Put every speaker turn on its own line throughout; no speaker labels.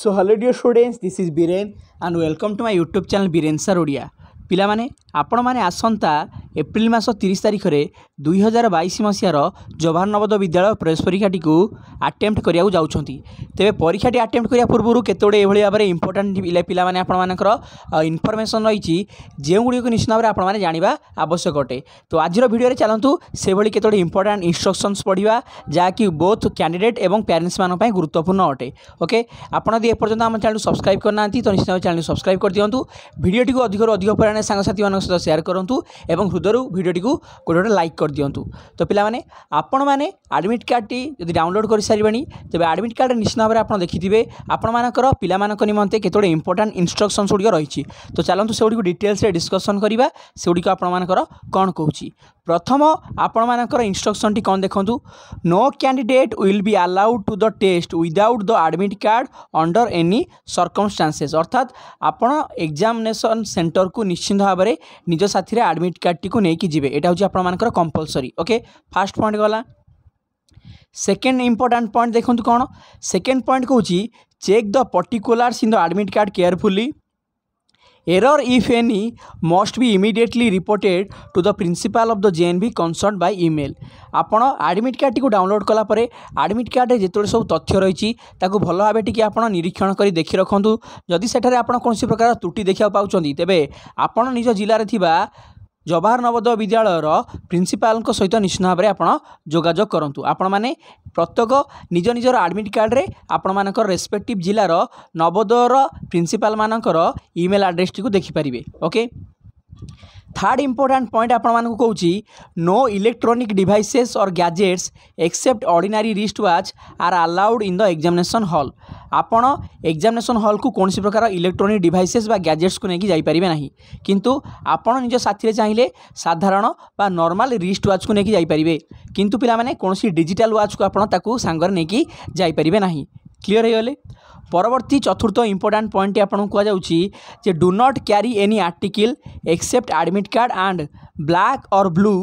So hello dear students this is Biren and welcome to my YouTube channel Biren sir Odia পিলা মানে আপন মানে আসন্তা April মাস তিরিশ তারিখে ଦୁଇହଜାର ବାଇଶ ମସିହାର ଜବାହରନବୋଦୟ ବିଦ୍ୟାଳୟ ପ୍ରବେଶ ପରୀକ୍ଷାଟିକୁ ଆଟେମ୍ପ୍ଟ କରିବାକୁ ଯାଉଛନ୍ତି ତେବେ ପରୀକ୍ଷାଟି ଆଟେମ୍ପ୍ଟ କରିବା ପୂର୍ବରୁ କେତେଗୁଡ଼ିଏ ଗୁଡ଼ିଏ ଏଭଳି ଭାବରେ ଇମ୍ପୋର୍ଟାଣ୍ଟ ପିଲାମାନେ ଆପଣମାନଙ୍କର ଇନଫର୍ମେସନ୍ ରହିଛି ଯେଉଁଗୁଡ଼ିକୁ ନିଶ୍ଚିତ ଭାବରେ ଆପଣମାନେ ଜାଣିବା ଆବଶ୍ୟକ ଅଟେ ତ ଆଜିର ଭିଡ଼ିଓରେ ଚାଲନ୍ତୁ ସେଭଳି କେତେଗୁଡ଼ିଏ ଗୁଡ଼ିଏ ଇମ୍ପୋର୍ଟାଣ୍ଟ ଇନଷ୍ଟ୍ରକ୍ସନ୍ସ ପଢ଼ିବା ଯାହାକି ବୋଥ୍ କ୍ୟାଣ୍ଡିଡେଟ୍ ଏବଂ ପ୍ୟାରେଣ୍ଟସ୍ମାନଙ୍କ ପାଇଁ ଗୁରୁତ୍ୱପୂର୍ଣ୍ଣ ଅଟେ ଓକେ ଆପଣ ଯଦି ଏପର୍ଯ୍ୟନ୍ତ ଆମ ଚ୍ୟାନେଲ୍ ସବସ୍କ୍ରାଇବ୍ କରିନାହାନ୍ତି ତ ନିଶ୍ଚିତ ଭାବେ ଚ୍ୟାନେଲ୍ ସବସ୍କ୍ରାଇବ୍ କରିଦିଅନ୍ତୁ ଭିଡ଼ିଓଟିକୁ ଅଧିକରୁ ଅଧିକ ପରିମାଣରେ ସାଙ୍ଗସାଥିମାନଙ୍କ ସହିତ ସେୟାର୍ କରନ୍ତୁ ଏବଂ ହୃଦୟରୁ ଭିଡ଼ିଓଟିକୁ ଗୋଟେ ଗୋଟେ ଲାଇକ୍ କରନ୍ତୁ କରିଦିଅନ୍ତୁ ତ ପିଲାମାନେ ଆପଣମାନେ ଆଡ଼ମିଟ୍ କାର୍ଡ଼ଟି ଯଦି ଡାଉନଲୋଡ଼୍ କରିସାରିବେଣି ତେବେ ଆଡ଼ମିଟ୍ କାର୍ଡ଼ରେ ନିଶ୍ଚିତ ଭାବରେ ଆପଣ ଦେଖିଥିବେ ଆପଣମାନଙ୍କର ପିଲାମାନଙ୍କ ନିମନ୍ତେ କେତେଗୁଡ଼ିଏ ଇମ୍ପୋର୍ଟାଣ୍ଟ ଇନଷ୍ଟ୍ରକ୍ସନ୍ସ ଗୁଡ଼ିକ ରହିଛି ତ ଚାଲନ୍ତୁ ସେଗୁଡ଼ିକୁ ଡିଟେଲ୍ସରେ ଡିସ୍କସନ୍ କରିବା ସେଗୁଡ଼ିକ ଆପଣମାନଙ୍କର କ'ଣ କହୁଛି প্রথম আপনার ইনস্ট্রকশনটি কম দেখুন no candidate will be allowed to the test without the admit card under any circumstances অর্থাৎ আপনার এক্সামিনেসন সেন্টরকু নিশ্চিন্ত ভাবে নিজ সাথে আডমিট কার্ডটি নেই যাবে এটা হচ্ছে আপনার কম্পলসরি ওকে ফার্স্ট পয়েন্ট গলা সেকেন্ড ইম্পর্টাট পয়েন্ট দেখুন কোণ সেকেন্ড পয়েন্ট কৌছি check the particulars in the admit card carefully Error, if any, must be immediately reported to the principal of the JNB concerned by email. ଆପଣ admit କାର୍ଡ଼ଟିକୁ download କଲା ପରେ admit କାର୍ଡ଼ରେ ଯେତେବେଳେ ସବୁ ତଥ୍ୟ ରହିଛି ତାକୁ ଭଲ ଭାବେ ଟିକିଏ ଆପଣ ନିରୀକ୍ଷଣ କରି ଦେଖି ରଖନ୍ତୁ ଯଦି ସେଠାରେ ଆପଣ କୌଣସି ପ୍ରକାର ତ୍ରୁଟି ଦେଖିବାକୁ ପାଉଛନ୍ତି ତେବେ ଆପଣ ନିଜ ଜିଲ୍ଲାରେ ଥିବା ଜବାହାର ନବୋଦୟ ବିଦ୍ୟାଳୟର ପ୍ରିନ୍ସିପାଲଙ୍କ ସହିତ ନିଶ୍ଚିତ ଭାବରେ ଆପଣ ଯୋଗାଯୋଗ କରନ୍ତୁ ଆପଣମାନେ ପ୍ରତ୍ୟେକ ନିଜ ନିଜର ଆଡ଼ମିଟ୍ କାର୍ଡ଼ରେ ଆପଣମାନଙ୍କର ରେସ୍ପେକ୍ଟିଭ୍ ଜିଲ୍ଲାର ନବୋଦୟର ପ୍ରିନ୍ସିପାଲମାନଙ୍କର ଇମେଲ୍ ଆଡ଼୍ରେସ୍ଟିକୁ ଦେଖିପାରିବେ ଓକେ थर्ड इम्पोर्टाट पॉइंट आपँ को कौच नो इलेक्ट्रोनिक डिभाइसेस और gadgets except ordinary wrist watch are allowed in the examination hall आपण एक्जामेसन हल को कौन प्रकार इलेक्ट्रोनिक डिभाइसेस गैजेट्स को लेकिन जापारे ना किंतु आपण निज साथी चाहिए साधारण व नर्माल रिस्ट व्वाच को लेकिन जापारे कि पाने कौन डिजिटाल व्वाच को आपड़ सांगे नहीं कि जापारे ना ক্লিয়ার হয়েগলে পরবর্তী চতুর্থ ইম্পর্টাট পয়েন্টটি আপনার কুযাচ্ছি যে do not carry any article except admit card and black or blue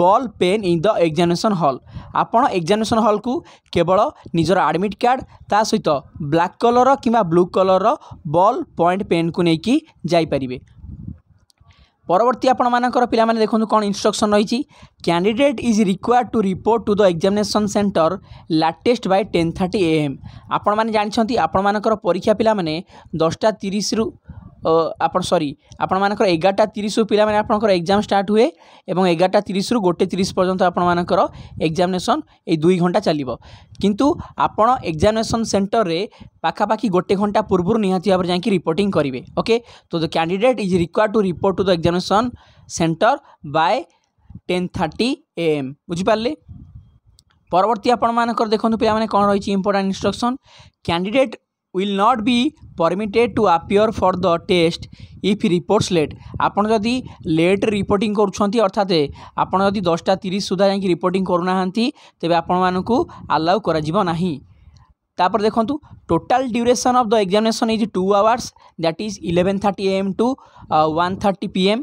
ball pen in the examination hall আপনার এক্সামিনেসন হলকু কেবল নিজের আডমিট কার্ড তা সহিত ব্লাক কলর কিংবা blue colour ball point pen কু নেই যাইপারে পরবর্তী আপনার পিলামানে দেখুন কোণ ইনস্ট্রকশন রয়েছে candidate is required to report to the examination centre latest by ten thirty A M ଆପଣମାନେ ଜାଣିଛନ୍ତି ଆପଣମାନଙ୍କର ପରୀକ୍ଷା ପିଲାମାନେ ଦଶଟା ତିରିଶରୁ ଆପଣ ସରି ଆପଣମାନଙ୍କର ଏଗାରଟା ତିରିଶରୁ ପିଲାମାନେ ଆପଣଙ୍କର ଏକ୍ଜାମ୍ ଷ୍ଟାର୍ଟ ହୁଏ ଏବଂ ଏଗାରଟା ତିରିଶରୁ ଗୋଟେ ତିରିଶ ପର୍ଯ୍ୟନ୍ତ ଆପଣମାନଙ୍କର ଏକ୍ଜାମିନେସନ୍ ଏଇ ଦୁଇ ଘଣ୍ଟା ଚାଲିବ କିନ୍ତୁ ଆପଣ ଏକ୍ଜାମିନେସନ୍ ସେଣ୍ଟରରେ ପାଖାପାଖି ଗୋଟେ ଘଣ୍ଟା ପୂର୍ବରୁ ନିହାତି ଭାବରେ ଯାଇକି ରିପୋର୍ଟିଂ କରିବେ ଓକେ ତ the candidate is required to report to the examination centre by ten thirty A M ବୁଝିପାରିଲେ ପରବର୍ତ୍ତୀ ଆପଣମାନଙ୍କର ଦେଖନ୍ତୁ ପିଲାମାନେ କ'ଣ ରହିଛି important instruction candidate will not be permitted to appear for the test if reports late ଆପଣ ଯଦି ଲେଟ୍ରେ ରିପୋର୍ଟିଂ କରୁଛନ୍ତି ଅର୍ଥାତ୍ ଆପଣ ଯଦି ଦଶଟା ତିରିଶ ସୁଦ୍ଧା ଯାଇକି ରିପୋର୍ଟିଂ କରୁନାହାନ୍ତି ତେବେ ଆପଣମାନଙ୍କୁ ଆଲାଉ କରାଯିବ ନାହିଁ ତାପରେ ଦେଖନ୍ତୁ total duration of the examination is two hours that is eleven thirty AM to one thirty P M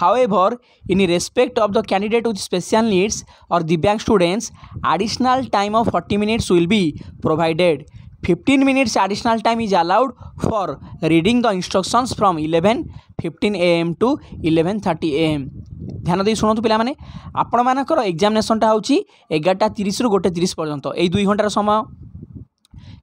however in respect of the candidate with special needs or Divyang students additional time of forty minutes will be provided 15 minutes additional time is allowed for reading the instructions from 11:15 am to 11:30 am ধ্যান দিয়ে শুণতু পিলা মানে আপনার এক্সামিনেসনটা হচ্ছে এগারোটা তিরিশ রু গোটে তিরিশ পর্যন্ত এই দুই ঘন্টার সময়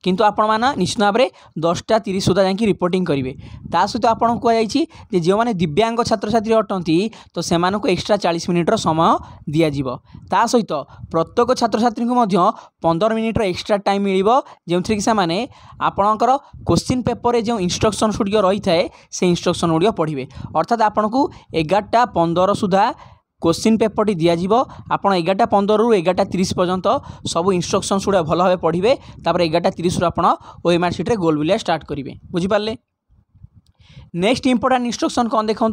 কিন্তু ଆପଣମାନେ ନିଶ୍ଚିତ ଭାବରେ ଦଶଟା ତିରିଶ ସୁଦ୍ଧା ଯାଇକି ରିପୋର୍ଟିଂ କରିବେ ତା ସହିତ ଆପଣଙ୍କୁ କୁହାଯାଇଛି ଯେ ଯେଉଁମାନେ ଦିବ୍ୟାଙ୍ଗ ଛାତ୍ରଛାତ୍ରୀ ଅଟନ୍ତି ତ ସେମାନଙ୍କୁ ଏକ୍ସଟ୍ରା ଚାଳିଶ ମିନିଟ୍ର ସମୟ ଦିଆଯିବ ତା ସହିତ ପ୍ରତ୍ୟେକ ଛାତ୍ରଛାତ୍ରୀଙ୍କୁ ମଧ୍ୟ ପନ୍ଦର ମିନିଟ୍ର ଏକ୍ସଟ୍ରା ଟାଇମ୍ ମିଳିବ ଯେଉଁଥିରେ କି ସେମାନେ ଆପଣଙ୍କର କୋଶ୍ଚିନ୍ ପେପରରେ ଯେଉଁ ଇନଷ୍ଟ୍ରକ୍ସନ୍ସ ଗୁଡ଼ିକ ରହିଥାଏ ସେ ଇନଷ୍ଟ୍ରକ୍ସନ୍ ଗୁଡ଼ିକ ପଢ଼ିବେ ଅର୍ଥାତ୍ ଆପଣଙ୍କୁ ଏଗାରଟା ପନ୍ଦର ସୁଦ୍ଧା কোশ্চিন পেপরটি দিয়াযিব আপনার এগারোটা পনেরু এগারোটা তিরিশ পর্যন্ত সব ইনস্ট্রকশনস গুড়া ভালোভাবে পড়বে তাপরে এগারোটা তিরিশরু আপনার ওএমআর সিট্রে গোল বুলিয়া স্টার্ট করবে বুঝিপারে নেক্সট ইম্পর্টাট ইনস্ট্রকশন কম দেখুন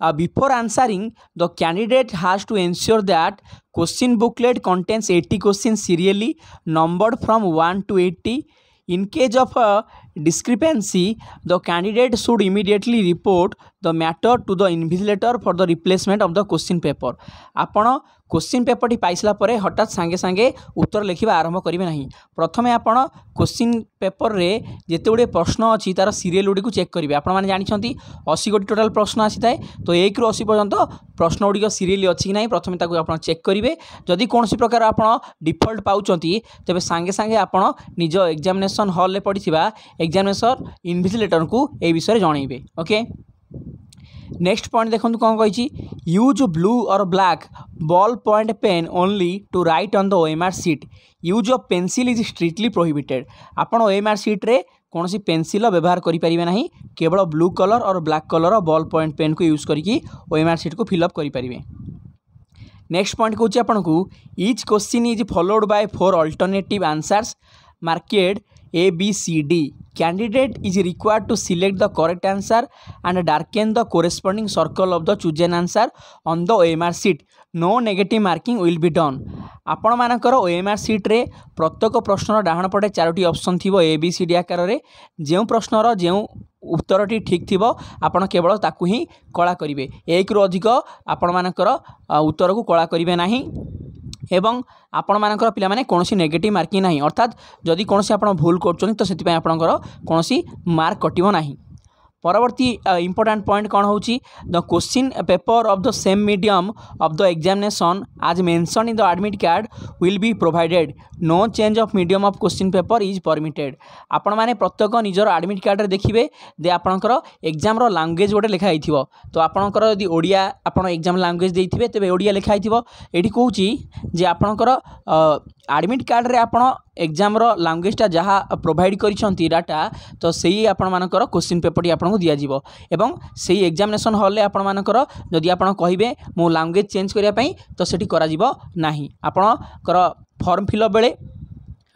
Uh, before answering, the candidate has to ensure that question booklet contains 80 questions serially numbered from 1 to 80 In case of a discrepancy, the candidate should immediately report the matter to the invigilator for the replacement of the question paper. ଆପଣ question পেপরটি পাইসারা পরে হঠাৎ সাগে সাগে উত্তর লেখা আরম্ভ করবে না প্রথমে আপনার কোশ্চিন পেপরের যেতে গুড়ে প্রশ্ন অছি তার সিরিয়েল গুড়ি চেক করবে আপনার মানে জাঁচান অশী গোটি টোটাল প্রশ্ন আসি থাকে তো একরু অশী পর্যন্ত প্রশ্ন গুড়ি সিরিয়েল অছি না প্রথমে তাকে আপনার চেক করবে যদি কোণী প্রকার আপনার ডিফল্ট পাচ্ছেন তবে সাগে সাগে আপনার নিজ এক্সামিনেসন হলরে পড়ি এক্সামিনেসর ইনভিজিলেটর এই বিষয়ে জনাইবে ওকে नेक्स्ट पॉइंट देखो तो कौन कही यूज ब्लू और black ball point pen only to write on the OMR sheet use of pencil is strictly prohibited आपड़ ओएमआर सीट्रे कौन सी पेनसिल व्यवहार करें ना केवल ब्लू कलर और ब्लाक कलर और पॉइंट पेन को यूज करके ओएमआर सीट को फिलअप करें नेक्स्ट पॉइंट कौन आपको each question is followed by four alternative answers marked A B C D Candidate is required to select the correct answer and darken the corresponding circle of the chosen answer on the OMR sheet. No negative marking will be done. ଆପଣମାନଙ୍କର ଓ M R ସିଟ୍ରେ ପ୍ରତ୍ୟେକ ପ୍ରଶ୍ନର ଡାହାଣ ପଟେ ଚାରୋଟି option ଥିବ ଏ B C D ଆକାରରେ ଯେଉଁ ପ୍ରଶ୍ନର ଯେଉଁ ଉତ୍ତରଟି ଠିକ୍ ଥିବ ଆପଣ କେବଳ ତାକୁ ହିଁ କଳା କରିବେ ଏକରୁ ଅଧିକ ଆପଣମାନଙ୍କର ଉତ୍ତରକୁ କଳା କରିବେ ନାହିଁ এবং ଆପଣମାନଙ୍କର ପିଲାମାନେ କୌଣସି ନେଗେଟିଭ୍ ମାର୍କିଂ ନାହିଁ ଅର୍ଥାତ୍ ଯଦି କୌଣସି ଆପଣ ଭୁଲ କରୁଛନ୍ତି ତ ସେଥିପାଇଁ ଆପଣଙ୍କର କୌଣସି ମାର୍କ କଟିବ ନାହିଁ ପରବର୍ତ୍ତୀ ଇମ୍ପୋର୍ଟାଣ୍ଟ ପଏଣ୍ଟ କ'ଣ ହେଉଛି the question paper of the same medium of the examination as mentioned in the admit card will be provided no change of medium of question paper is permitted ଆପଣମାନେ ପ୍ରତ୍ୟେକ ନିଜର admit କାର୍ଡ଼ରେ ଦେଖିବେ ଯେ ଆପଣଙ୍କର ଏକ୍ଜାମ୍ର language ଗୋଟେ ଲେଖା ହେଇଥିବ ତ ଆପଣଙ୍କର ଯଦି ଓଡ଼ିଆ ଆପଣ ଏକ୍ଜାମ୍ ଲାଙ୍ଗୁଏଜ୍ ଦେଇଥିବେ ତେବେ ଓଡ଼ିଆ ଲେଖା ହେଇଥିବ ଏଠି କହୁଛି ଯେ ଆପଣଙ୍କର ଆଡ଼ମିଟ୍ କାର୍ଡ଼ରେ ଆପଣ ଏକ୍ଜାମ୍ର ଲାଙ୍ଗୁଏଜ୍ଟା ଯାହା ପ୍ରୋଭାଇଡ଼ କରିଛନ୍ତି ଡାଟା ତ ସେଇ ଆପଣମାନଙ୍କର କୋଶ୍ଚିନ୍ ପେପର୍ଟି ଆପଣଙ୍କୁ ଦିଆଯିବ ଏବଂ ସେଇ ଏକ୍ଜାମିନେସନ୍ ହଲ୍ରେ ଆପଣମାନଙ୍କର ଯଦି ଆପଣ କହିବେ ମୁଁ ଲାଙ୍ଗୁଏଜ୍ ଚେଞ୍ଜ କରିବା ପାଇଁ ତ ସେଠି କରାଯିବ ନାହିଁ ଆପଣଙ୍କର ଫର୍ମ ଫିଲ୍ଅପ୍ ବେଳେ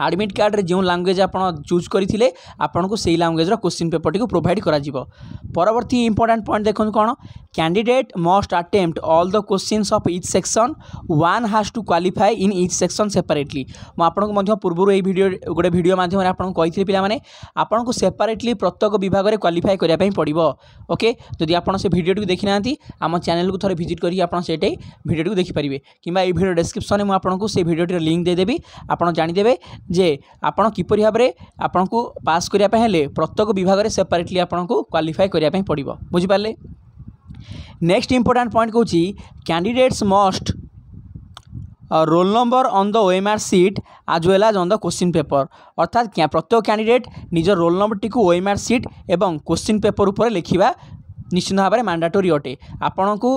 ଆଡ଼ମିଟ୍ କାର୍ଡ଼ରେ ଯେଉଁ ଲାଙ୍ଗୁଏଜ୍ ଆପଣ ଚୁଜ୍ କରିଥିଲେ ଆପଣଙ୍କୁ ସେଇ ଲାଙ୍ଗୁଏଜ୍ର କୋଶ୍ଚିନ୍ ପେପର୍ଟିକୁ ପ୍ରୋଭାଇଡ଼ କରାଯିବ ପରବର୍ତ୍ତୀ ଇମ୍ପୋର୍ଟାଣ୍ଟ ପଏଣ୍ଟ ଦେଖନ୍ତୁ କ'ଣ candidate must attempt all the questions of each section one has to qualify in each section separately ମୁଁ ଆପଣଙ୍କୁ ମଧ୍ୟ ପୂର୍ବରୁ ଏହି ଭିଡ଼ିଓ ଗୋଟେ ଭିଡ଼ିଓ ମାଧ୍ୟମରେ ଆପଣଙ୍କୁ କହିଥିଲି ପିଲାମାନେ ଆପଣଙ୍କୁ ସେପାରେଟ୍ଲି ପ୍ରତ୍ୟେକ ବିଭାଗରେ କ୍ୱାଲିଫାଏ କରିବା ପାଇଁ ପଡ଼ିବ ଓକେ ଯଦି ଆପଣ ସେ ଭିଡ଼ିଓଟିକୁ ଦେଖିନାହାନ୍ତି ଆମ ଚ୍ୟାନେଲକୁ ଥରେ ଭିଜିଟ୍ କରିକି ଆପଣ ସେଇଠି ଭିଡ଼ିଓଟିକୁ ଦେଖିପାରିବେ କିମ୍ବା ଏହି ଭିଡ଼ିଓ ଡେସ୍କ୍ରିପସନ୍ରେ ମୁଁ ଆପଣଙ୍କୁ ସେ ଭିଡ଼ିଓଟିର ଲିଙ୍କ୍ ଦେଇଦେବି ଆପଣ ଜାଣିଦେବେ जे आपण किपर भाव में आपण पास करने प्रत्येक विभाग में सेपरेटली आपन को क्वाफाई करने पड़ो बुझिपारे नेक्स्ट इंपोर्टां पॉइंट कौन candidates must roll number on the Om R sheet as well as on the question paper अर्थात प्रत्येक कैंडिडेट निज रोल नंबर टी ओएम आर सीट और क्वेश्चन पेपर उपर लिखा ନିଶ୍ଚିନ୍ତ ଭାବରେ ମାଣ୍ଡାଟୋରୀ ଅଟେ ଆପଣଙ୍କୁ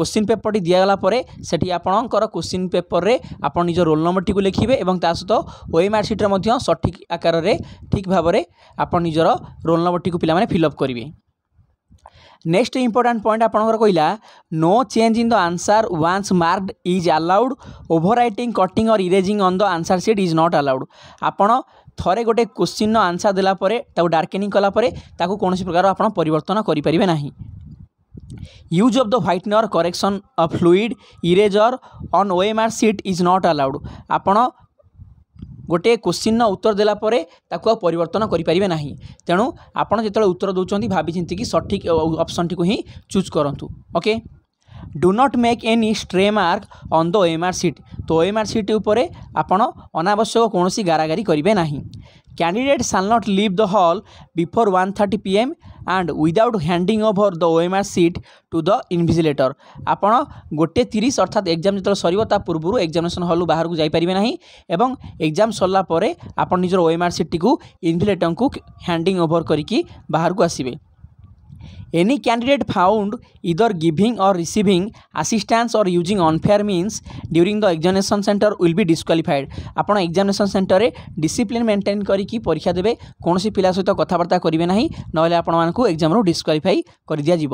କୋଶ୍ଚିନ୍ ପେପରଟି ଦିଆଗଲା ପରେ ସେଠି ଆପଣଙ୍କର କୋଶ୍ଚିନ୍ ପେପରରେ ଆପଣ ନିଜ ରୋଲ୍ ନମ୍ବରଟିକୁ ଲେଖିବେ ଏବଂ ତା ସହିତ ଓଏ ମାର୍କସିଟ୍ରେ ମଧ୍ୟ ସଠିକ୍ ଆକାରରେ ଠିକ୍ ଭାବରେ ଆପଣ ନିଜର ରୋଲ୍ ନମ୍ବରଟିକୁ ପିଲାମାନେ ଫିଲ୍ଅପ୍ କରିବେ ନେକ୍ସଟ ଇମ୍ପୋର୍ଟାଣ୍ଟ ପଏଣ୍ଟ ଆପଣଙ୍କର କହିଲା no change in the answer once marked is allowed over writing cutting or erasing on the answer sheet is not allowed ଆପଣ ଥରେ गोटे क्वेश्चन रनसर ଦେଲା ପରେ ତାକୁ ଡାର୍କେନିଂ କଲା ପରେ प्रकार କୌଣସି ପ୍ରକାର ଆପଣ ପରିବର୍ତ୍ତନ use of the whitener correction of fluid eraser on O M R sheet is not allowed आपण गोटे क्वेश्चन उत्तर देला पर करें ना तेणु आपत जो उत्तर दौरान भाभी चिंती सठिक ऑप्शन टी हिं चूज करूँ okay do not make any stray mark on the OMR sheet তো ওএমআর সিট উপরে আপন অনাবশ্যক কোণী গারাগারি করবে না ক্যান্ডিডেট শাল not leave the hall before one thirty P M and without handing over the OMR sheet to the invigilator ଆପଣ ଗୋଟେ ତିରିଶ ଅର୍ଥାତ୍ ଏକ୍ଜାମ୍ ଯେତେବେଳେ ସରିବ ତା ପୂର୍ବରୁ ଏକ୍ଜାମିନେସନ୍ ହଲ୍ରୁ ବାହାରକୁ ଯାଇପାରିବେ ନାହିଁ ଏବଂ ଏକ୍ଜାମ୍ ସରିଲା ପରେ ଆପଣ ନିଜର ଓଏମ୍ଆର୍ ସିଟ୍ଟିକୁ ଇନ୍ଭିଜିଲେଟରଙ୍କୁ ହ୍ୟାଣ୍ଡିଂ ଓଭର୍ କରିକି ବାହାରକୁ ଆସିବେ Any candidate found either giving or receiving assistance or using unfair means during the examination center will be disqualified. ଆପଣ examination center ରେ discipline maintain କରିକି ପରୀକ୍ଷା ଦେବେ କୌଣସି ପିଲା ସହିତ କଥାବାର୍ତ୍ତା କରିବେ ନାହିଁ ନହେଲେ ଆପଣମାନଙ୍କୁ ଏକ୍ଜାମ୍ରୁ ଡିସ୍କ୍ୱାଲିଫାଇ କରିଦିଆଯିବ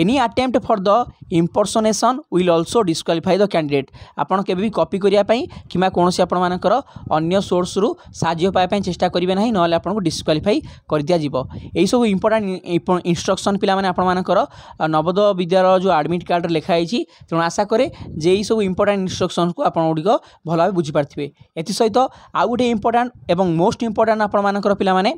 any attempt for the impersonation will also disqualify the candidate ଆପଣ କେବେ ବି କପି କରିବା ପାଇଁ କିମ୍ବା କୌଣସି ଆପଣମାନଙ୍କର ଅନ୍ୟ ସୋର୍ସରୁ ସାହାଯ୍ୟ ପାଇବା ପାଇଁ ଚେଷ୍ଟା କରିବେ ନାହିଁ ନହେଲେ ଆପଣଙ୍କୁ ଡିସ୍କ୍ୱାଲିଫାଇ କରିଦିଆଯିବ ଏହିସବୁ ଇମ୍ପୋର୍ଟାଣ୍ଟ ଇନ୍ଷ୍ଟ୍ରକ୍ସନ୍ ପିଲା ପିଲାମାନେ ଆପଣମାନଙ୍କର ନବୋଦୟ ବିଦ୍ୟାଳୟ ଯେଉଁ ଆଡ଼ମିଟ୍ କାର୍ଡ଼ରେ ଲେଖା ହେଇଛି ତେଣୁ ଆଶା କରେ ଯେ ଏହିସବୁ ଇମ୍ପୋର୍ଟାଣ୍ଟ ଇନଷ୍ଟ୍ରକ୍ସନ୍ସକୁ ଆପଣ ଗୁଡ଼ିକ ଭଲ ଭାବେ ବୁଝିପାରିଥିବେ ଏଥିସହିତ ଆଉ ଗୋଟେ ଇମ୍ପୋର୍ଟାଣ୍ଟ ଏବଂ ମୋଷ୍ଟ ଇମ୍ପୋର୍ଟାଣ୍ଟ ଆପଣମାନଙ୍କର ପିଲାମାନେ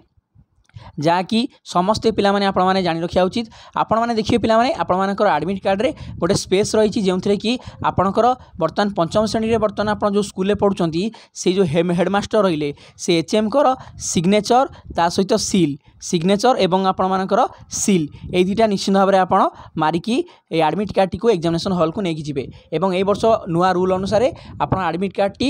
ଯାହାକି ସମସ୍ତେ ପିଲାମାନେ ଆପଣମାନେ ଜାଣି ରଖିବା ଉଚିତ ଆପଣମାନେ ଦେଖିବେ ପିଲାମାନେ ଆପଣମାନଙ୍କର ଆଡ଼ମିଟ୍ କାର୍ଡ଼ରେ ଗୋଟେ ସ୍ପେସ୍ ରହିଛି ଯେଉଁଥିରେ କି ଆପଣଙ୍କର ବର୍ତ୍ତମାନ ପଞ୍ଚମ ଶ୍ରେଣୀରେ ବର୍ତ୍ତମାନ ଆପଣ ଯେଉଁ ସ୍କୁଲରେ ପଢ଼ୁଛନ୍ତି ସେ ଯେଉଁ ହେଡ଼ମାଷ୍ଟର ରହିଲେ ସେ ଏଚ୍ ଏମ୍ଙ୍କର ସିଗ୍ନେଚର୍ ତା ସହିତ ସିଲ୍ ସିଗ୍ନେଚର୍ ଏବଂ ଆପଣମାନଙ୍କର ସିଲ୍ ଏଇ ଦୁଇଟା ନିଶ୍ଚିନ୍ତ ଭାବରେ ଆପଣ ମାରିକି ଏଇ ଆଡ଼ମିଟ୍ କାର୍ଡ଼ଟିକୁ ଏକ୍ଜାମିନେସନ୍ ହଲ୍କୁ ନେଇକି ଯିବେ ଏବଂ ଏହି ବର୍ଷ ନୂଆ ରୁଲ୍ ଅନୁସାରେ ଆପଣ ଆଡ଼ମିଟ୍ କାର୍ଡ଼ଟି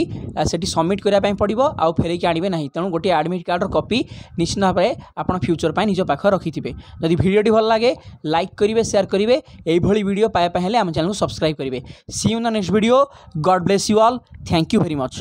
ସେଠି ସବମିଟ୍ କରିବା ପାଇଁ ପଡ଼ିବ ଆଉ ଫେରେଇକି ଆଣିବେ ନାହିଁ ତେଣୁ ଗୋଟିଏ ଆଡ଼ମିଟ୍ କାର୍ଡ଼ର କପି ନିଶ୍ଚିନ୍ତ ଭାବରେ আপন ফিউচার পাই নিজ পাখ রাখితిবে যদি ভিডিওটি ভাল লাগে লাইক করিবে শেয়ার করিবে এই ভলি ভিডিও পাই পাইলে আম চ্যানেল কো সাবস্ক্রাইব করিবে see you in the next video God bless you all thank you very much